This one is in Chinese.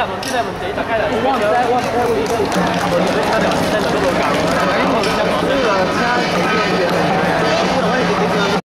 两轮，现在我们得打开了。我忘了，我忘了，我忘了。